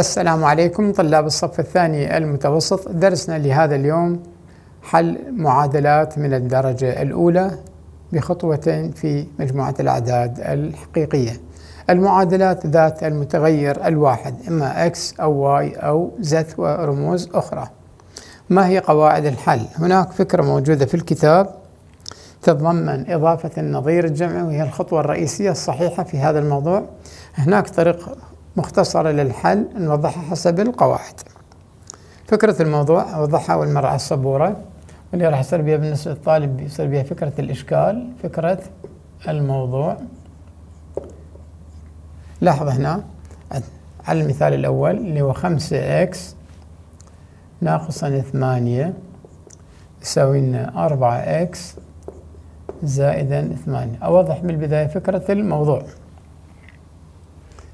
السلام عليكم طلاب الصف الثاني المتوسط. درسنا لهذا اليوم حل معادلات من الدرجة الأولى بخطوتين في مجموعة الأعداد الحقيقية. المعادلات ذات المتغير الواحد إما x أو y أو z ورموز أخرى. ما هي قواعد الحل؟ هناك فكرة موجودة في الكتاب تتضمن إضافة النظير الجمعي وهي الخطوة الرئيسية الصحيحة في هذا الموضوع. هناك طريق مختصرة للحل نوضحها حسب القواعد. فكرة الموضوع أوضحها على السبورة واللي راح يصير بها بالنسبة للطالب يصير بها فكرة الإشكال فكرة الموضوع. لاحظ هنا على المثال الأول اللي هو خمسة x ناقصا ثمانية يساوي لنا أربعة x زائدا ثمانية. أوضح بالبداية فكرة الموضوع.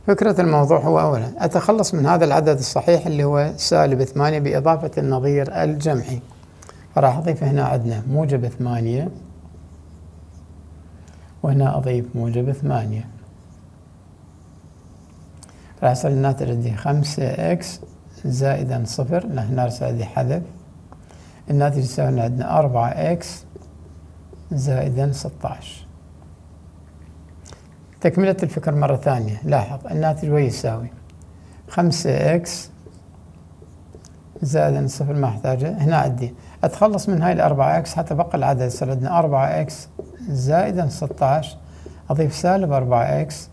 فكرة الموضوع هو أولا أتخلص من هذا العدد الصحيح اللي هو سالب ثمانية بإضافة النظير الجمعي. فراح أضيف هنا عندنا موجب ثمانية وهنا أضيف موجب ثمانية. راح يصير الناتج عندي خمسة إكس زائدا صفر هنا رسالة عندي حذف. الناتج يساوي عندنا أربعة x زائدا ستة تكملة الفكرة مرة ثانية. لاحظ الناتج وين يساوي خمسة x زائد صفر ما أحتاجه. هنا عندي أتخلص من هاي الأربعة x حتى بقى العدد. يصير عندنا أربعة x ستة عشر أضيف سالب أربعة x.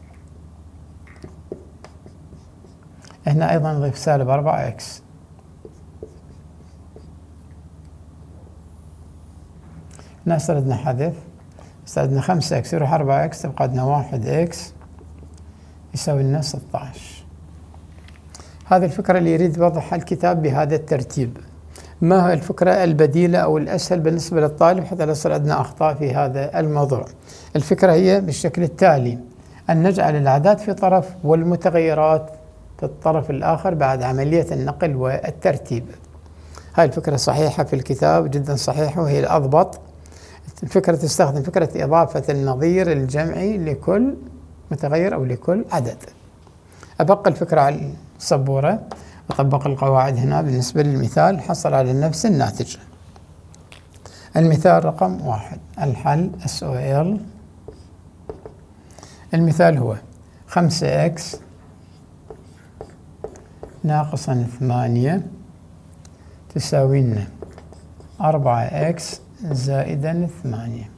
هنا أيضا نضيف سالب أربعة x. هنا يصير عندنا حذف. صار عدنا خمسة x يروح أربعة x تبقى عندنا واحد x يساوي لنا 16 هذه الفكرة اللي يريد وضعها الكتاب بهذا الترتيب. ما هي الفكرة البديلة أو الأسهل بالنسبة للطالب حتى لا يصير عندنا أخطاء في هذا الموضوع؟ الفكرة هي بالشكل التالي. أن نجعل الأعداد في طرف والمتغيرات في الطرف الآخر بعد عملية النقل والترتيب. هاي الفكرة صحيحة في الكتاب جدا صحيحة وهي الأضبط. الفكرة تستخدم فكرة إضافة النظير الجمعي لكل متغير أو لكل عدد. أبقى الفكرة على السبورة أطبق القواعد هنا بالنسبة للمثال حصل على نفس الناتج. المثال رقم واحد الحل SOL المثال هو خمسة x ناقصا ثمانية تساوي لنا أربعة x زائدا ثمانية.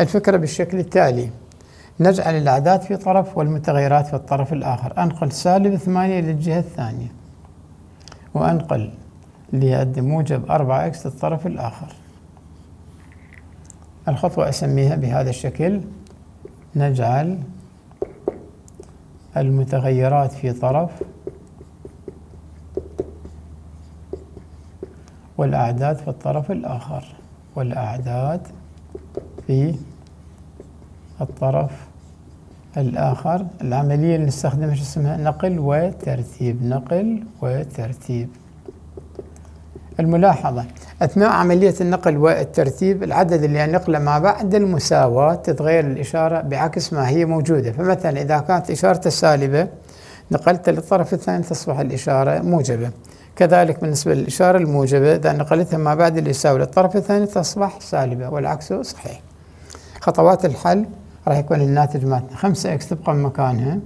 الفكرة بالشكل التالي. نجعل الأعداد في طرف والمتغيرات في الطرف الآخر. أنقل سالب ثمانية للجهة الثانية. وأنقل ليد موجب أربعة x للطرف الآخر. الخطوة أسميها بهذا الشكل. نجعل المتغيرات في طرف والأعداد في الطرف الآخر والأعداد في الطرف الآخر. العملية اللي نستخدمها شو اسمها؟ نقل وترتيب نقل وترتيب. الملاحظة أثناء عملية النقل والترتيب العدد اللي نقله ما بعد المساواة تتغير الإشارة بعكس ما هي موجودة. فمثلا إذا كانت إشارة سالبة نقلت للطرف الثاني تصبح الإشارة موجبة. كذلك بالنسبة للإشارة الموجبة إذا نقلتها ما بعد اللي يساوي للطرف الثاني تصبح سالبة والعكس صحيح. خطوات الحل راح يكون الناتج مالتنا. 5 إكس تبقى مكانها.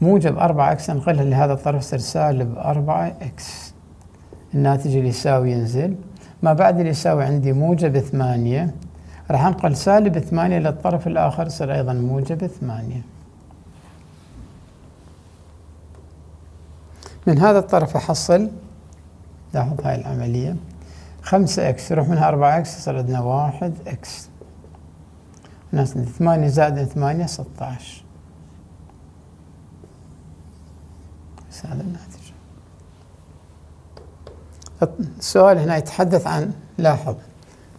موجب 4 x انقلها لهذا الطرف يصير سالب 4 x. الناتج اللي يساوي ينزل. ما بعد اللي يساوي عندي موجب 8 راح أنقل سالب 8 للطرف الآخر يصير أيضا موجب 8 من هذا الطرف أحصل لاحظ هاي العملية خمسة x يروح منها أربعة x يصير عندنا واحد x. ناس ثمانية زائد ثمانية ستة عشر هذا الناتج. السؤال هنا يتحدث عن لاحظ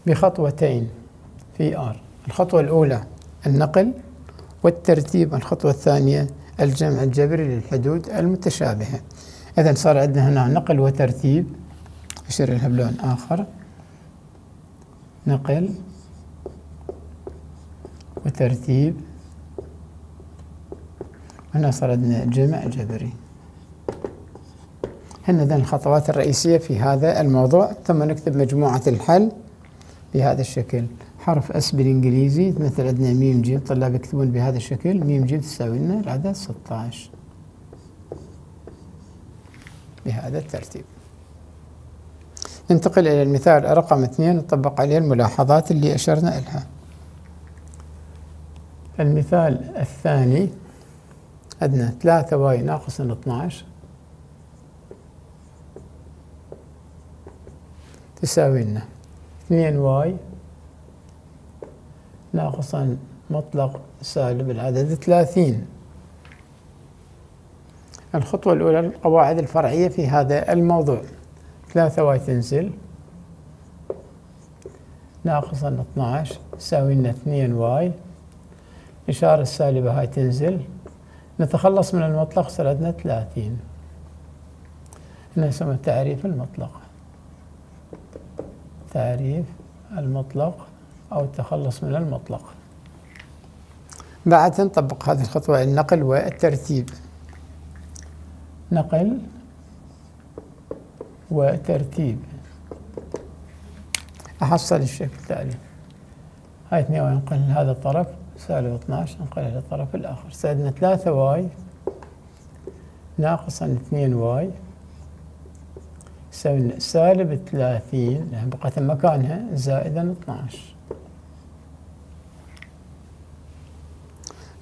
بخطوتين في آر. الخطوة الأولى النقل والترتيب الخطوة الثانية الجمع الجبري للحدود المتشابهة. إذا صار عندنا هنا نقل وترتيب. أشير لها بلون آخر. نقل وترتيب. هنا صار عندنا جمع جبري هنا ذن الخطوات الرئيسية في هذا الموضوع. ثم نكتب مجموعة الحل بهذا الشكل. حرف S بالإنجليزي مثل عندنا ميم جيم طلاب يكتبون بهذا الشكل. ميم جيم تساوي لنا العدد 16 بهذا الترتيب. ننتقل إلى المثال رقم اثنين نطبق عليه الملاحظات اللي أشرنا إلها المثال الثاني عندنا ثلاثة واي ناقص 12 تساوي لنا اثنين واي ناقصا مطلق سالب العدد ثلاثين. الخطوة الأولى القواعد الفرعية في هذا الموضوع. ثلاثة y تنزل. ناقصا 12 يساوي لنا 2 y. الإشارة السالبة هاي تنزل. نتخلص من المطلق صار عندنا 30 هنا يسمى تعريف المطلق. تعريف المطلق أو التخلص من المطلق. بعد نطبق هذه الخطوة النقل والترتيب. نقل وترتيب. أحصل الشكل التالي هاي 2 y ننقل هذا الطرف سالب 12 ننقل إلى الطرف الآخر. صار عدنا 3 y ناقصا 2 y. سالب 30 لأن بقت مكانها زائدا 12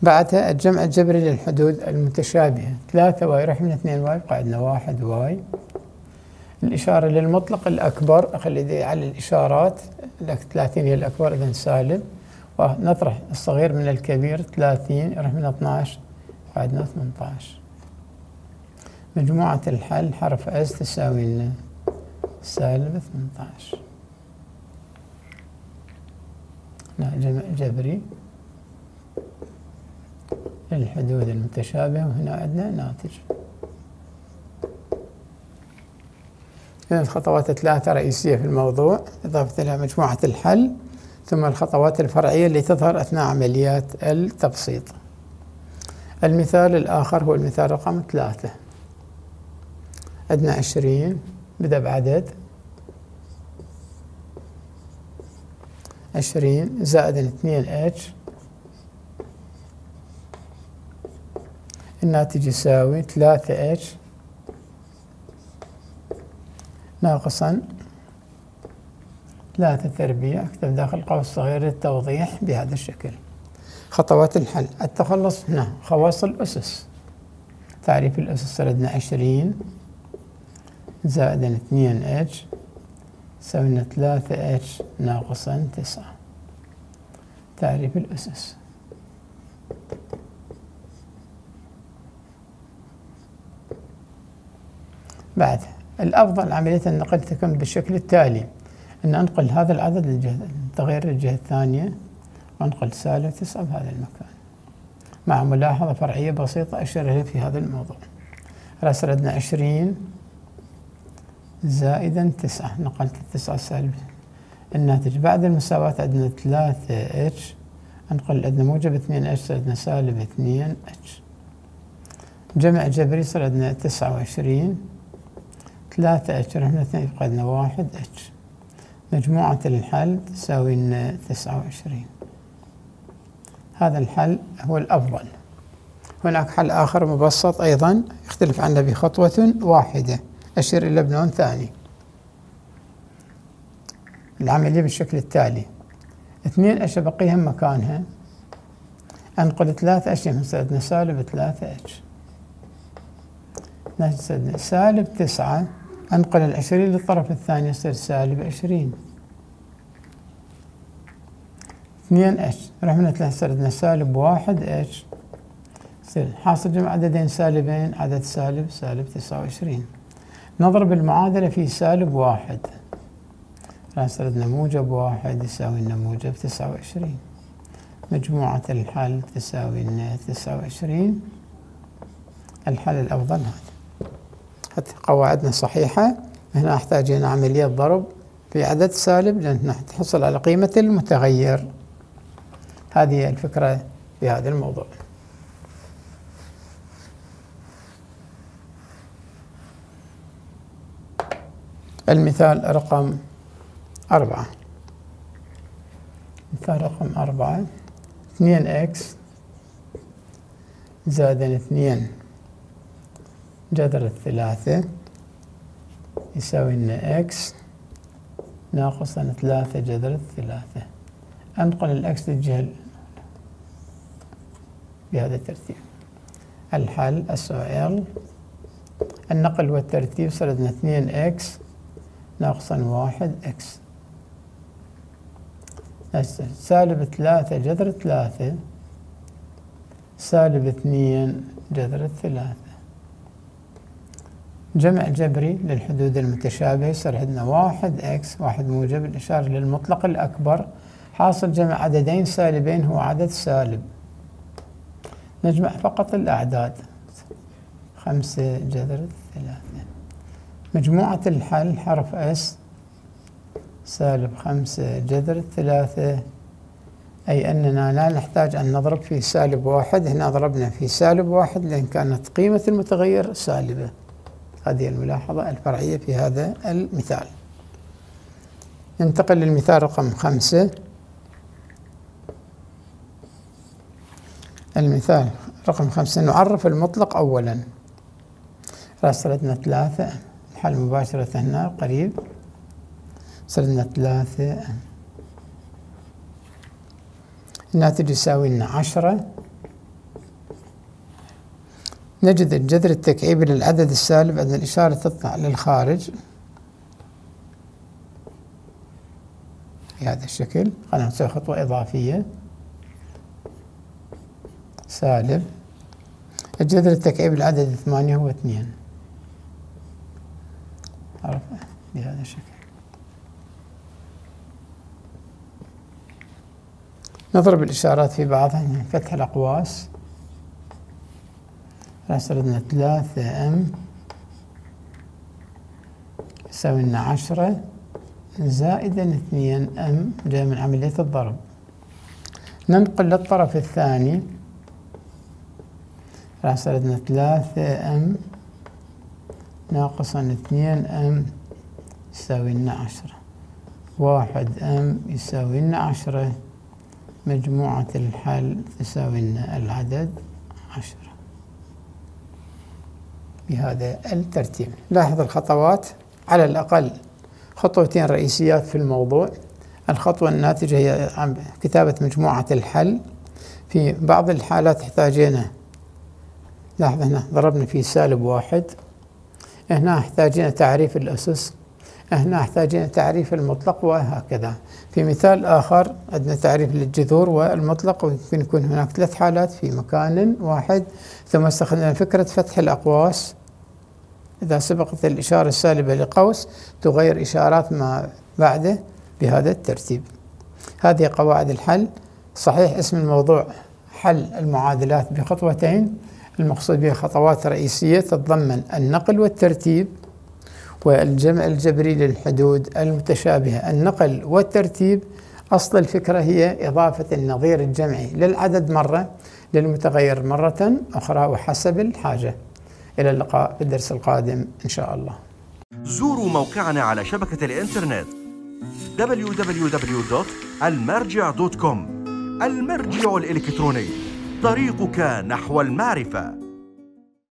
بعدها الجمع الجبري للحدود المتشابهة. 3 y يروح من 2 y يبقى عندنا 1 y. الإشارة للمطلق الأكبر أخلي على الإشارات 30 هي الأكبر إذا سالب ونطرح الصغير من الكبير 30 يروح من 12 بعدنا 18 مجموعة الحل حرف S تساوي لنا سالب 18 هنا جمع جبري. للحدود المتشابهة وهنا عندنا ناتج. إذن الخطوات الثلاثة رئيسية في الموضوع إضافة إلى مجموعة الحل ثم الخطوات الفرعية اللي تظهر أثناء عمليات التبسيط. المثال الآخر هو المثال رقم ثلاثة. عندنا عشرين بدأ بعدد عشرين زائد اثنين إتش. الناتج يساوي ثلاثة اتش ناقصا ثلاثة تربيع. اكتب داخل قوس صغير للتوضيح بهذا الشكل. خطوات الحل. التخلص هنا. خواص الأسس. تعريف الأسس. ردنا عشرين. زائد اثنين اتش سوينا ثلاثة اتش ناقصا تسعة. تعريف الأسس. بعد. الأفضل عملية النقل تكون بالشكل التالي. أن أنقل هذا العدد للجهة تغير للجهة الثانية وأنقل سالب تسعة بهذا المكان. مع ملاحظة فرعية بسيطة أشير إليها في هذا الموضوع. صار عدنا عشرين زائدا تسعة. نقلت التسعة سالب. الناتج. بعد المساواة عندنا ثلاثة إتش. أنقل عندنا موجب اثنين إتش عندنا سالب اثنين إتش. جمع جبري صار عندنا تسعة وعشرين. ثلاثة اتش رحنا اثنين عندنا واحد اتش مجموعة الحل تساوي لنا تسعة وعشرين. هذا الحل هو الأفضل. هناك حل آخر مبسط أيضا يختلف عنه بخطوة واحدة. أشير إلى بنون ثاني. العملية بالشكل التالي. اثنين اتش بقيهم مكانها؟ أنقل ثلاثة اشياء من سالب ثلاثة اتش سالب تسعة. أنقل العشرين للطرف الثاني يصير سالب عشرين. اثنين اتش رحنا ثلاثة صار عدنا سالب واحد اتش يصير حاصل جمع عددين سالبين عدد سالب سالب تسعة وعشرين. نضرب المعادلة في سالب واحد. فصار عدنا موجب واحد يساوي لنا موجب تسعة وعشرين. مجموعة الحل تساوي لنا تسعة وعشرين. الحل الأفضل هذا. حتى قواعدنا صحيحة. هنا أحتاج إلى عملية ضرب في عدد سالب لأن تحصل على قيمة المتغير. هذه الفكرة في هذا الموضوع. المثال رقم أربعة. مثال رقم أربعة. اثنين إكس زائد اثنين جذر الثلاثة يساوي لنا x ناقصا ثلاثة جذر الثلاثة. أنقل ال x للجهة بهذا الترتيب. الحل السؤال النقل والترتيب صرنا اثنين x ناقصا واحد x. سالب ثلاثة جذر ثلاثة سالب اثنين جذر الثلاثة جمع جبري للحدود المتشابهة يصير عندنا واحد X واحد موجب. الإشارة للمطلق الأكبر حاصل جمع عددين سالبين هو عدد سالب. نجمع فقط الأعداد. خمسة جذر ثلاثة. مجموعة الحل حرف S سالب خمسة جذر ثلاثة. أي أننا لا نحتاج أن نضرب في سالب واحد هنا ضربنا في سالب واحد لأن كانت قيمة المتغير سالبة. هذه الملاحظة الفرعية في هذا المثال. ننتقل للمثال رقم خمسة. المثال رقم خمسة نعرف المطلق أولا. راسلتنا ثلاثة الحل مباشرة هنا قريب. صرنا ثلاثة. الناتج يساوي لنا عشرة. نجد الجذر التكعيبي للعدد السالب أن الإشارة تطلع للخارج. بهذا الشكل خلينا نسوي خطوة إضافية. سالب. الجذر التكعيبي للعدد ثمانية هو اثنين. بهذا الشكل. نضرب الإشارات في بعضها فتح الأقواس. فصرنا ثلاثة أم يساوي لنا عشرة زائدا اثنين أم جاي من عملية الضرب. ننقل للطرف الثاني. راح صرنا ثلاثة أم ناقصا اثنين أم يساوي لنا عشرة. واحد أم يساوي لنا عشرة مجموعة الحل تساوي لنا العدد عشرة. بهذا الترتيب. لاحظ الخطوات. على الأقل خطوتين رئيسيات في الموضوع. الخطوة الناتجة هي كتابة مجموعة الحل. في بعض الحالات احتاجينا لاحظ هنا ضربنا في سالب واحد. هنا احتاجينا تعريف الأسس. هنا احتاجين تعريف المطلق وهكذا. في مثال آخر عندنا تعريف للجذور والمطلق ويمكن يكون هناك ثلاث حالات في مكان واحد. ثم استخدمنا فكرة فتح الأقواس. إذا سبقت الإشارة السالبة لقوس تغير إشارات ما بعده بهذا الترتيب. هذه قواعد الحل. صحيح اسم الموضوع حل المعادلات بخطوتين المقصود بها خطوات رئيسية تتضمن النقل والترتيب. والجمع الجبري للحدود المتشابهة النقل والترتيب أصل الفكرة هي إضافة النظير الجمعي للعدد مرة للمتغير مرة أخرى وحسب الحاجة. إلى اللقاء في الدرس القادم إن شاء الله. زوروا موقعنا على شبكة الإنترنت www.المرجع.com المرجع الإلكتروني طريقك نحو المعرفة.